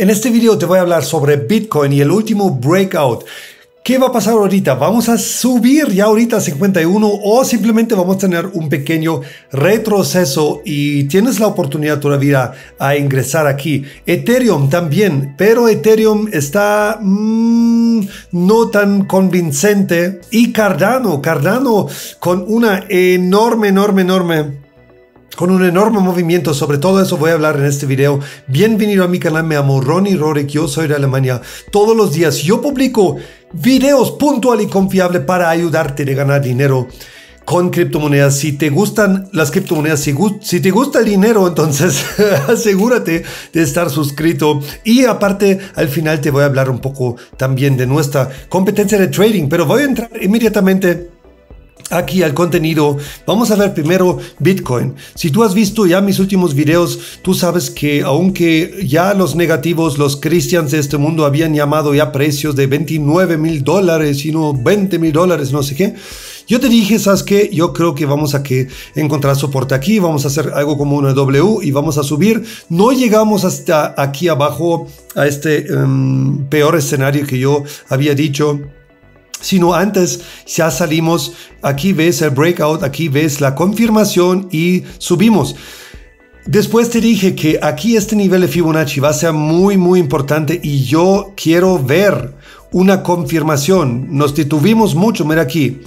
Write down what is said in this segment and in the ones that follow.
En este video te voy a hablar sobre Bitcoin y el último breakout. ¿Qué va a pasar ahorita? ¿Vamos a subir ya ahorita a 51 o simplemente vamos a tener un pequeño retroceso y tienes la oportunidad todavía a ingresar aquí? Ethereum también, pero Ethereum está mmm, no tan convincente. Y Cardano, Cardano con una enorme, enorme, enorme con un enorme movimiento. Sobre todo eso voy a hablar en este video. Bienvenido a mi canal, me llamo Ronnie Rorik, yo soy de Alemania. Todos los días yo publico videos puntual y confiable para ayudarte a ganar dinero con criptomonedas. Si te gustan las criptomonedas, si, si te gusta el dinero, entonces asegúrate de estar suscrito. Y aparte, al final te voy a hablar un poco también de nuestra competencia de trading, pero voy a entrar inmediatamente aquí al contenido. Vamos a ver primero Bitcoin. Si tú has visto ya mis últimos videos, tú sabes que aunque ya los negativos, los cristianos de este mundo habían llamado ya precios de 29 mil dólares no 20 mil dólares, no sé qué. Yo te dije, ¿sabes qué? Yo creo que vamos a que encontrar soporte aquí, vamos a hacer algo como una W y vamos a subir. No llegamos hasta aquí abajo a este em, peor escenario que yo había dicho sino antes ya salimos, aquí ves el breakout, aquí ves la confirmación y subimos. Después te dije que aquí este nivel de Fibonacci va a ser muy muy importante y yo quiero ver una confirmación. Nos detuvimos mucho, mira aquí.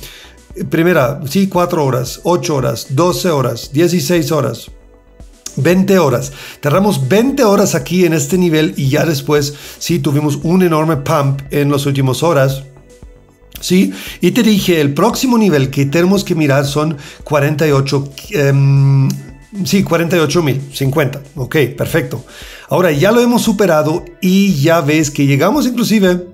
Primera, sí, 4 horas, 8 horas, 12 horas, 16 horas. 20 horas. Tardamos 20 horas aquí en este nivel y ya después sí tuvimos un enorme pump en las últimas horas. ¿Sí? Y te dije, el próximo nivel que tenemos que mirar son 48, em, sí, 48 mil, 50, ok, perfecto. Ahora ya lo hemos superado y ya ves que llegamos inclusive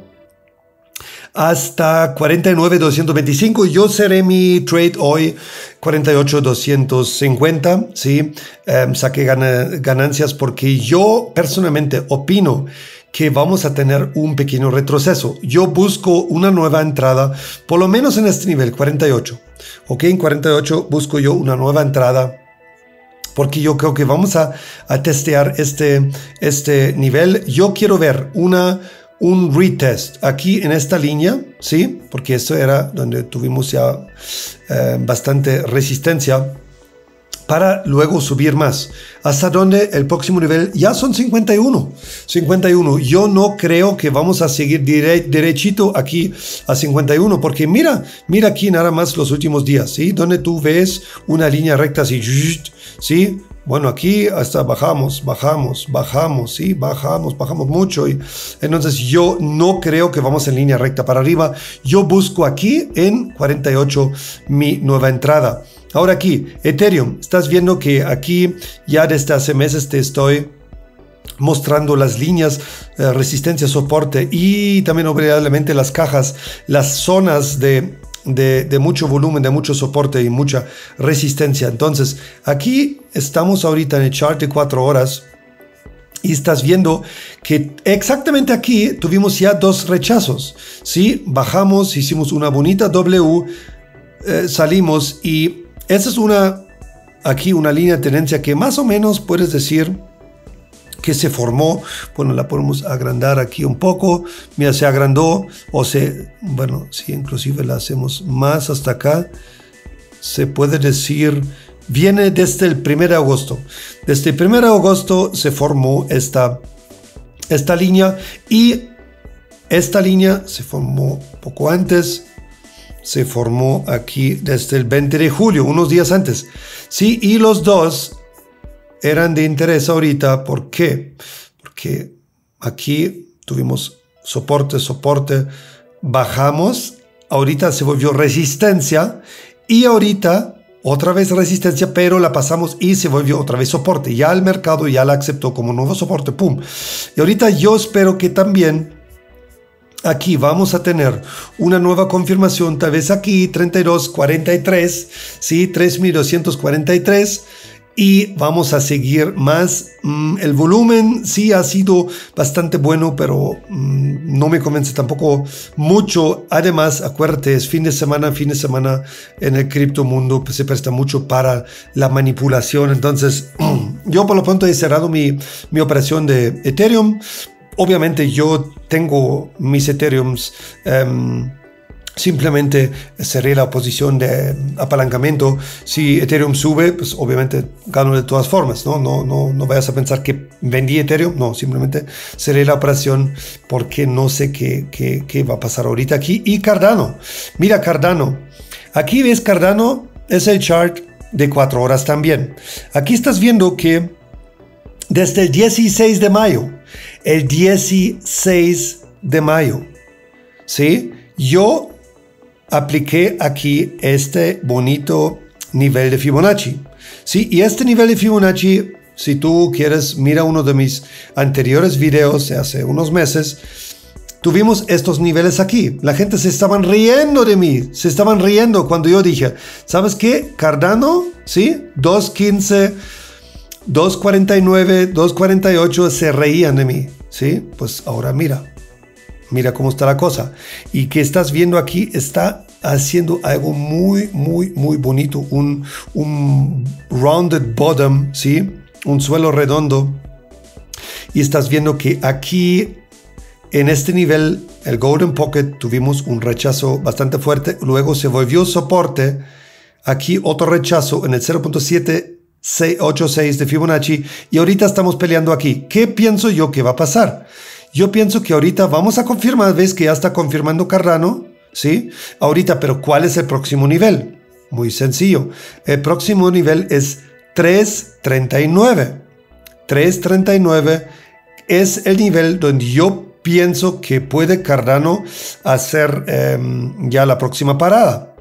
hasta 49,225. Yo seré mi trade hoy 48,250. ¿sí? Em, saqué ganancias porque yo personalmente opino que vamos a tener un pequeño retroceso. Yo busco una nueva entrada, por lo menos en este nivel, 48. Ok, en 48 busco yo una nueva entrada porque yo creo que vamos a, a testear este, este nivel. Yo quiero ver una, un retest aquí en esta línea, ¿sí? Porque esto era donde tuvimos ya eh, bastante resistencia para luego subir más. Hasta donde el próximo nivel ya son 51. 51. Yo no creo que vamos a seguir derechito aquí a 51, porque mira, mira aquí nada más los últimos días, ¿sí? Donde tú ves una línea recta así, ¿sí? Bueno, aquí hasta bajamos, bajamos, bajamos, sí, bajamos, bajamos mucho. Y entonces yo no creo que vamos en línea recta para arriba. Yo busco aquí en 48 mi nueva entrada. Ahora aquí, Ethereum, estás viendo que aquí ya desde hace meses te estoy mostrando las líneas, eh, resistencia, soporte y también obviamente las cajas, las zonas de, de, mucho volumen, de mucho soporte y mucha resistencia. Entonces, aquí estamos ahorita en el chart de 4 horas. Y estás viendo que exactamente aquí tuvimos ya dos rechazos. ¿sí? Bajamos, hicimos una bonita W, eh, salimos y esa es una, aquí una línea de tendencia que más o menos puedes decir que se formó. Bueno, la podemos agrandar aquí un poco. Mira, se agrandó o se, bueno, si inclusive la hacemos más hasta acá, se puede decir, viene desde el 1 de agosto. Desde el 1 de agosto se formó esta, esta línea y esta línea se formó poco antes se formó aquí desde el 20 de julio, unos días antes. Sí, y los dos eran de interés ahorita. ¿Por qué? Porque aquí tuvimos soporte, soporte, bajamos, ahorita se volvió resistencia y ahorita otra vez resistencia, pero la pasamos y se volvió otra vez soporte. Ya el mercado ya la aceptó como nuevo soporte, ¡pum! Y ahorita yo espero que también Aquí vamos a tener una nueva confirmación, tal vez aquí 3243, ¿sí? 3243 y vamos a seguir más. Mm, el volumen sí ha sido bastante bueno, pero mm, no me convence tampoco mucho. Además, acuérdate, es fin de semana, fin de semana en el criptomundo pues, se presta mucho para la manipulación. Entonces, yo por lo pronto he cerrado mi, mi operación de Ethereum obviamente yo tengo mis Ethereums. Em, simplemente cerré la posición de apalancamiento. Si Ethereum sube, pues obviamente gano de todas formas, ¿no? No, no, no vayas a pensar que vendí Ethereum, no, simplemente cerré la operación porque no sé qué, qué, qué va a pasar ahorita aquí. Y Cardano, mira Cardano, aquí ves Cardano, es el chart de cuatro horas también. Aquí estás viendo que desde el 16 de mayo, el 16 de mayo, ¿sí? Yo apliqué aquí este bonito nivel de Fibonacci. Sí, y este nivel de Fibonacci, si tú quieres, mira uno de mis anteriores videos de hace unos meses, tuvimos estos niveles aquí. La gente se estaban riendo de mí, se estaban riendo cuando yo dije, ¿sabes qué? Cardano, ¿sí? 2.15, 2.49, 2.48 se reían de mí, ¿sí? Pues ahora mira, Mira cómo está la cosa. Y que estás viendo aquí está haciendo algo muy, muy, muy bonito. Un, un rounded bottom, ¿sí? Un suelo redondo. Y estás viendo que aquí, en este nivel, el Golden Pocket, tuvimos un rechazo bastante fuerte. Luego se volvió soporte. Aquí otro rechazo en el 0.786 de Fibonacci. Y ahorita estamos peleando aquí. ¿Qué pienso yo que va a pasar? Yo pienso que ahorita vamos a confirmar, ves que ya está confirmando Cardano, ¿sí? Ahorita, pero ¿cuál es el próximo nivel? Muy sencillo. El próximo nivel es 339. 339 es el nivel donde yo pienso que puede Cardano hacer em, ya la próxima parada.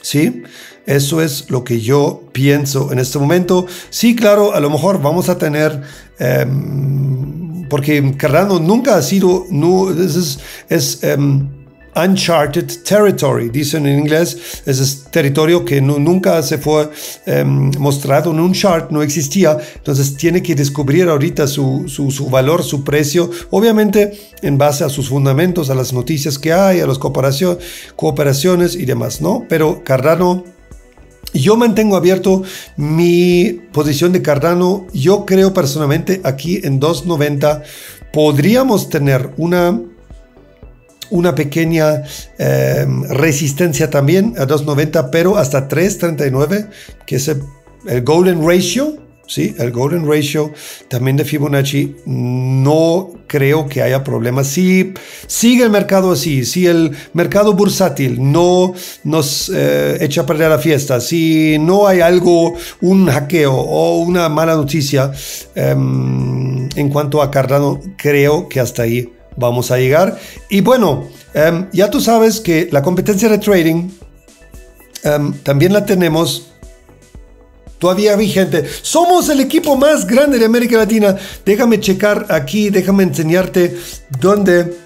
¿Sí? Eso es lo que yo pienso en este momento. Sí, claro, a lo mejor vamos a tener em, porque Cardano nunca ha sido, no, es, um, uncharted territory, dicen en inglés, es territorio que nunca se fue um, mostrado en un chart, no existía, entonces tiene que descubrir ahorita su, su, valor, su precio, obviamente en base a sus fundamentos, a las noticias que hay, a las cooperaciones y demás, ¿no? Pero Cardano yo mantengo abierto mi posición de Cardano. Yo creo personalmente aquí en 2.90 podríamos tener una, una pequeña em, resistencia también a 2.90, pero hasta 3.39, que es el golden ratio ¿sí? El Golden Ratio también de Fibonacci no creo que haya problemas. Si sigue el mercado así, si el mercado bursátil no nos eh, echa a perder la fiesta, si no hay algo, un hackeo o una mala noticia em, en cuanto a Cardano, creo que hasta ahí vamos a llegar. Y bueno, em, ya tú sabes que la competencia de trading em, también la tenemos todavía vigente. Somos el equipo más grande de América Latina. Déjame checar aquí, déjame enseñarte dónde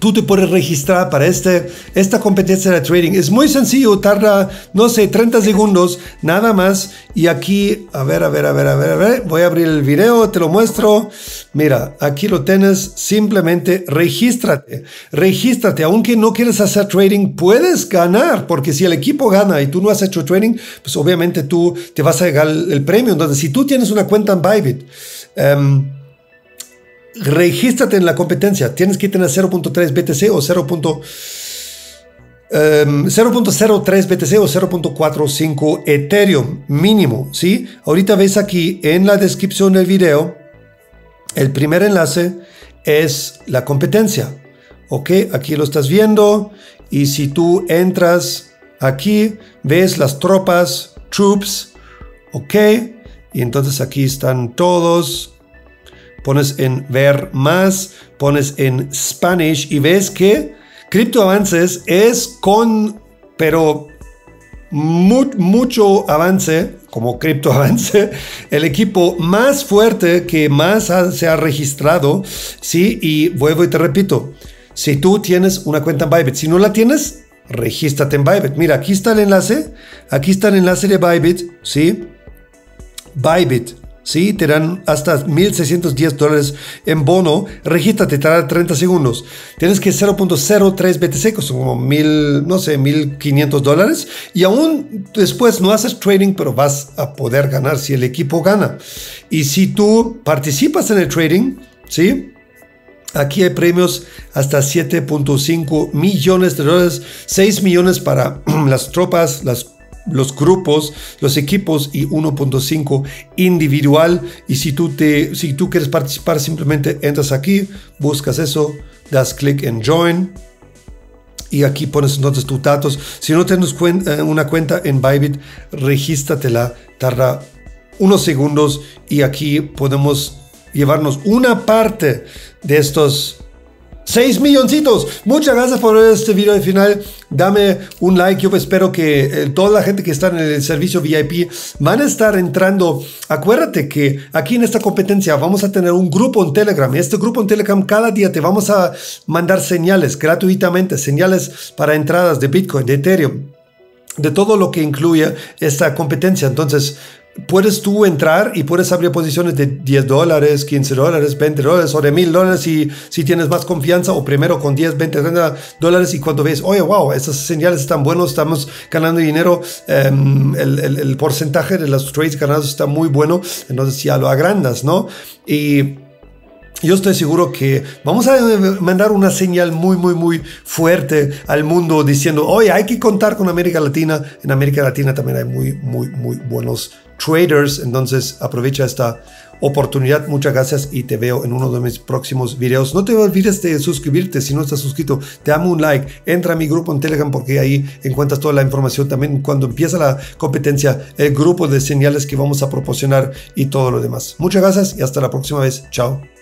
tú te puedes registrar para este, esta competencia de trading. Es muy sencillo, tarda, no sé, 30 segundos, nada más. Y aquí, a ver, a ver, a ver, a ver, a ver, voy a abrir el video, te lo muestro. Mira, aquí lo tienes, simplemente regístrate. Regístrate, aunque no quieres hacer trading, puedes ganar, porque si el equipo gana y tú no has hecho trading, pues obviamente tú te vas a llegar el premio. Entonces, si tú tienes una cuenta en Bybit, um, regístrate en la competencia. Tienes que tener 0.3 BTC o 0. 0.03 BTC o 0.45 Ethereum mínimo, ¿sí? Ahorita ves aquí en la descripción del video, el primer enlace es la competencia, ¿ok? Aquí lo estás viendo y si tú entras aquí, ves las tropas, troops, ¿ok? Y entonces aquí están todos, pones en ver más, pones en Spanish y ves que Crypto Avances es con, pero mucho avance, como Crypto Avance, el equipo más fuerte que más se ha registrado, ¿sí? Y vuelvo y te repito, si tú tienes una cuenta en Bybit, si no la tienes, regístrate en Bybit. Mira, aquí está el enlace, aquí está el enlace de Bybit, ¿sí? Bybit. ¿Sí? Te dan hasta 1.610 dólares en bono. Regístrate, te dará 30 segundos. Tienes que 0.03 BTC, que son como 1.000, no sé, 1.500 dólares. Y aún después no haces trading, pero vas a poder ganar si el equipo gana. Y si tú participas en el trading, ¿sí? Aquí hay premios hasta 7.5 millones de dólares, 6 millones para las tropas, las, los grupos, los equipos y 1.5 individual. Y si tú, te, si tú quieres participar, simplemente entras aquí, buscas eso, das clic en Join y aquí pones entonces tus datos. Si no tienes eh, una cuenta en Bybit, regístratela, tarda unos segundos y aquí podemos llevarnos una parte de estos 6 milloncitos. Muchas gracias por ver este video de final. Dame un like. Yo espero que eh, toda la gente que está en el servicio VIP van a estar entrando. Acuérdate que aquí en esta competencia vamos a tener un grupo en Telegram. Este grupo en Telegram cada día te vamos a mandar señales gratuitamente, señales para entradas de Bitcoin, de Ethereum de todo lo que incluye esta competencia. Entonces, puedes tú entrar y puedes abrir posiciones de 10 dólares, 15 dólares, 20 dólares o de 1000 dólares si, si tienes más confianza o primero con 10, 20, 30 dólares y cuando ves, oye, wow, esas señales están buenas, estamos ganando dinero, em, el, el, porcentaje de los trades ganados está muy bueno, entonces ya lo agrandas, ¿no? Y yo estoy seguro que vamos a mandar una señal muy, muy, muy fuerte al mundo diciendo, oye, hay que contar con América Latina. En América Latina también hay muy, muy, muy buenos traders. Entonces aprovecha esta oportunidad. Muchas gracias y te veo en uno de mis próximos videos. No te olvides de suscribirte si no estás suscrito. Te amo un like. Entra a mi grupo en Telegram porque ahí encuentras toda la información. También cuando empieza la competencia, el grupo de señales que vamos a proporcionar y todo lo demás. Muchas gracias y hasta la próxima vez. Chao.